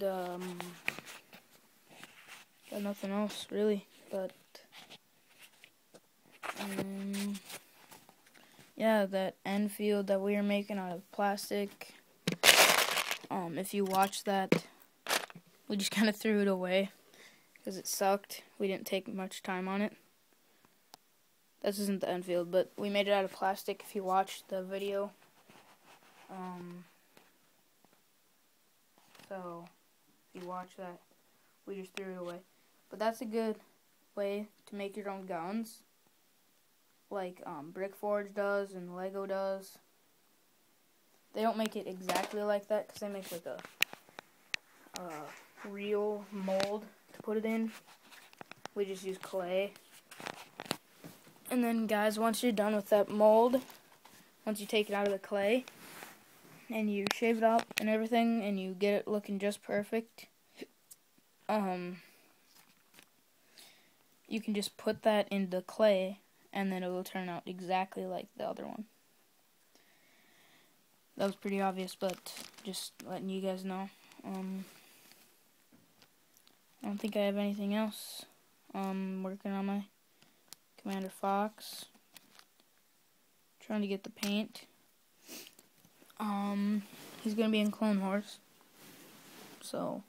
And, um, got nothing else, really, but, um, yeah, that Enfield that we were making out of plastic, um, if you watch that, we just kind of threw it away, because it sucked. We didn't take much time on it. This isn't the Enfield, but we made it out of plastic if you watch the video. Um, so, you watch that, we just threw it away. But that's a good way to make your own guns, like um, Brickforge does and Lego does. They don't make it exactly like that because they make like a, a real mold to put it in. We just use clay. And then, guys, once you're done with that mold, once you take it out of the clay, and you shave it up and everything, and you get it looking just perfect, um, you can just put that in the clay, and then it will turn out exactly like the other one. That was pretty obvious, but just letting you guys know. Um, I don't think I have anything else. Um, working on my Commander Fox. Trying to get the paint. Um, he's gonna be in Clone Wars. So.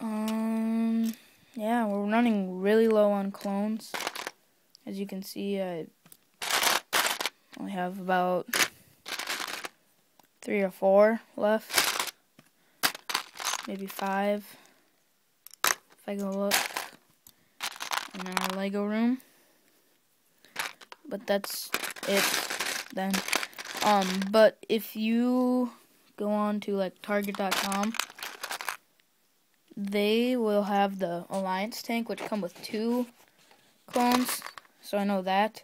Um, yeah, we're running really low on clones. As you can see, I only have about three or four left. Maybe five. If I go look in our Lego room. But that's it then. Um, but if you go on to like Target.com, they will have the Alliance tank, which come with two clones. So I know that,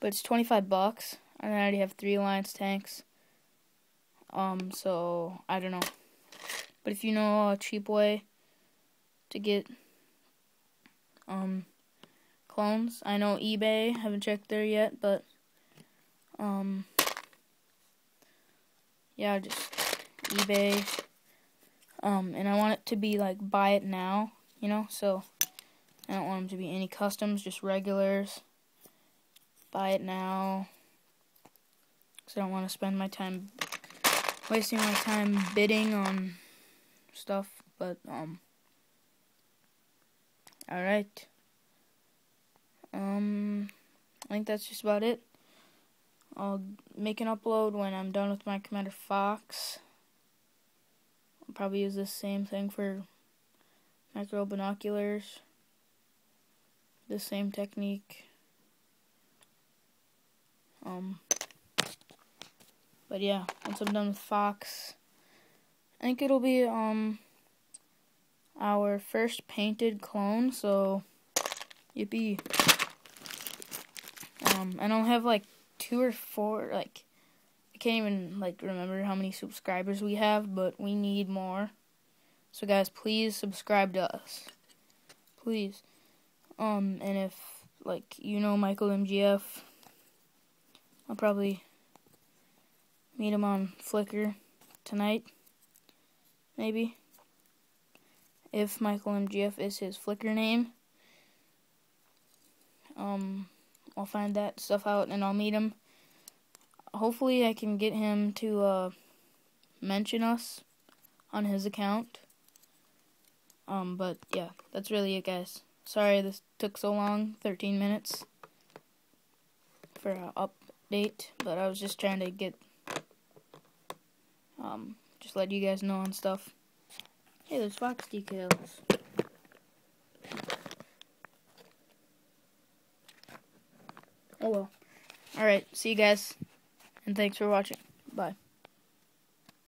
but it's 25 bucks, and I already have three Alliance tanks. Um, so I don't know. But if you know a cheap way to get um clones. I know eBay, haven't checked there yet, but um yeah, just eBay. Um and I want it to be like buy it now, you know, so I don't want them to be any customs, just regulars. Buy it now. Cuz I don't want to spend my time wasting my time bidding on stuff, but um all right. Um, I think that's just about it. I'll make an upload when I'm done with my Commander Fox. I'll probably use the same thing for micro binoculars. The same technique. Um, but yeah, once I'm done with Fox, I think it'll be um our first painted clone. So, yippee! Um, I don't have like two or four, like, I can't even, like, remember how many subscribers we have, but we need more. So, guys, please subscribe to us. Please. Um, and if, like, you know Michael MGF, I'll probably meet him on Flickr tonight. Maybe. If Michael MGF is his Flickr name. Um, I'll find that stuff out and I'll meet him. Hopefully, I can get him to uh, mention us on his account. Um, but yeah, that's really it, guys. Sorry this took so long 13 minutes for an update, but I was just trying to get, um, just let you guys know on stuff. Hey, there's fox decals. Oh well. Alright, see you guys, and thanks for watching.